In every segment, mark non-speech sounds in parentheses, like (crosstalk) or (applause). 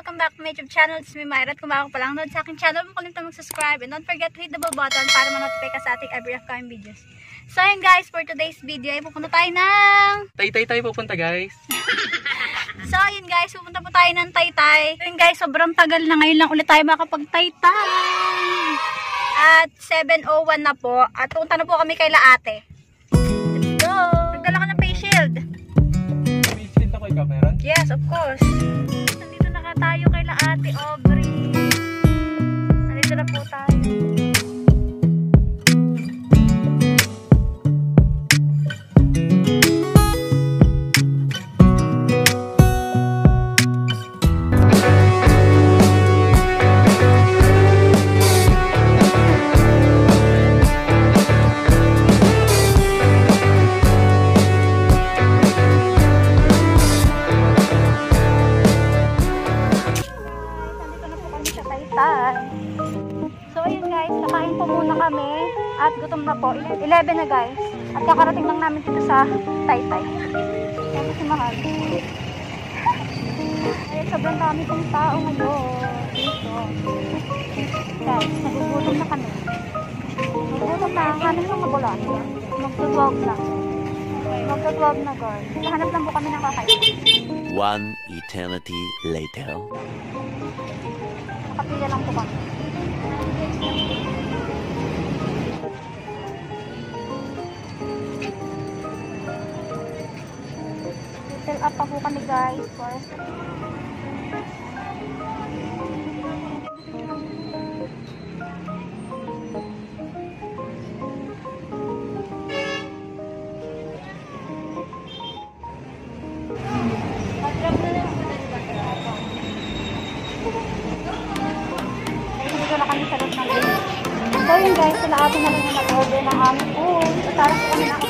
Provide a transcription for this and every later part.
welcome back to my YouTube channel. It's me, Myra. At kung bago pa lang nood sa aking channel, huwag kalimutan mag-subscribe. And don't forget to hit the bell button para ma-notify ka sa ating every upcoming videos. So ayun guys, for today's video ay pupunta tayo ng... Tay-tay tayo pupunta guys. (laughs) So ayun guys, pupunta po tayo ng Taytay. Ayun guys, sobrang tagal na ngayon lang ulit tayo makapag-Taytay. At 7.01 na po. At pupunta na po kami kay Laate. Let's go! Nagdala ka ng face shield. Visit ako ikaw meron? Yes, of course. Tayo kay Ate Aubrey. Nandito na po tayo. At gutom na po. 11 na guys. At kakarating lang namin dito sa Taytay. Kasi si Mahal. Ay, sobrang dami pong tao ngayon. Dito. Guys, nagugutom na kami. Nagugutom na. Hanap ng mabulan. Magtutwag na. Magtutwag na girl. Hanap lang po kami ng kakain. One eternity later. Nakapila lang po kami. Fill up pa po kami guys. For... Na. So yun guys, sila ate na lang yung nag-order ng aming food. So tara po kami nakakuha.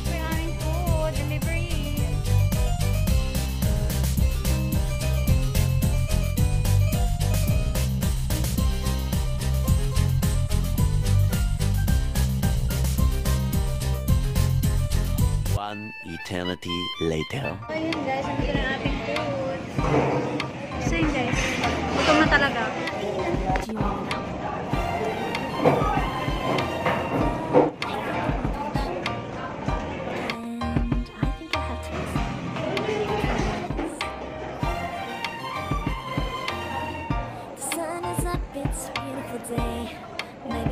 One eternity later. So yun guys, andito na ating food. So yun guys, gutom na talaga. And I think I have to The sun is up, it's a beautiful day. My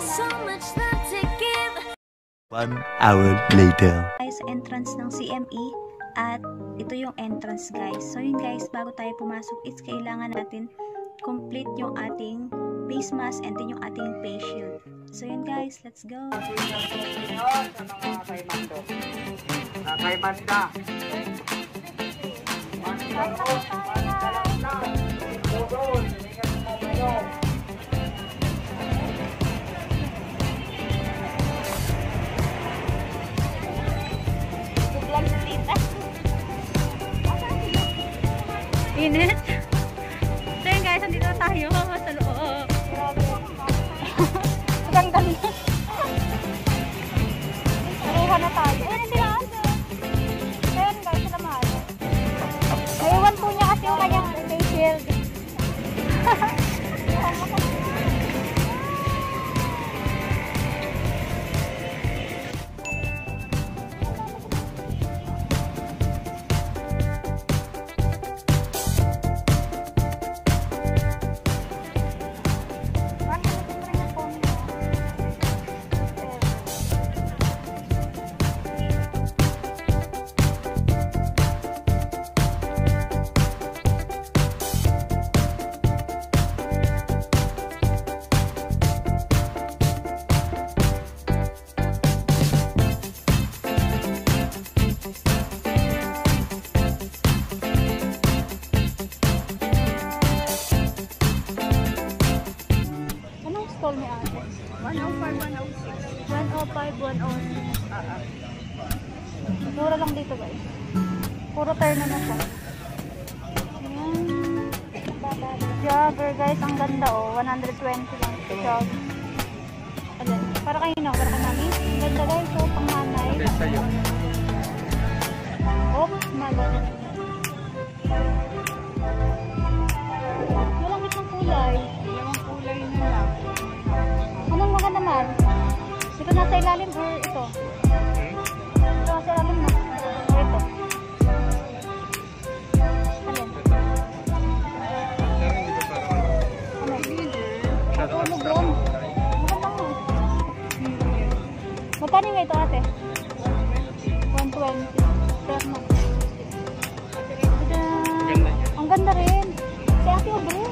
is so much love to give. One hour later. tayo sa entrance ng CME at ito yung entrance guys. So yun guys, bago tayo pumasok, it's kailangan natin complete yung ating face mask and then yung ating face shield. So yun guys, let's go! Kay Banda. Init! So yun guys, nandito na tayo 105, 106. Mura lang dito guys. Puro turn na siya. Ayan. Guys, ang ganda oh. 120 lang ito jog. Ayan. Para kayo na, para ka namin. Ganda guys, oh, pang nanay. Dahil sa'yo. Oops, malo. Ito nasa ilalim or ito? Hmm? Ito nasa ilalim na. O ito. Alin? Ano. Abstract yun? Maganda nga. Magkano nga ito ate? 120. Pero na. Tada! Ang ganda rin. Si ate Aubrey.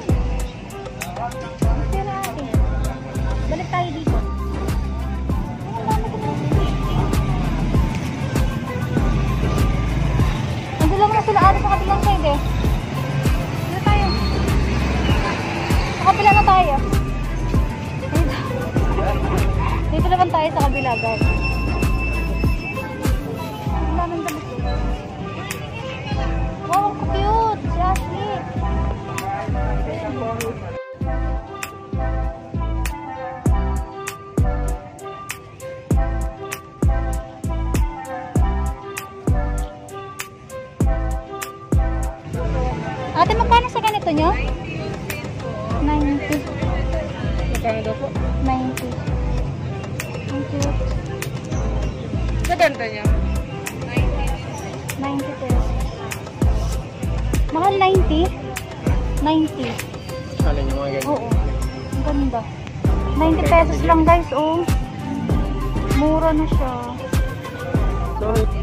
Ate sa kabilang side eh. Dito tayo. Sa kabila na tayo. Dito. Dito naman tayo sa kabila guys. Ate, magkano sa ganito nyo? 90. Magkano daw po? 90. Ang cute. Sa ganda niya. 90 pesos. Mahal 90? 90. Kala niyo mga ganyan. Oo. Ang ganda. 90 pesos lang guys, oh. Mura na siya. Sorry.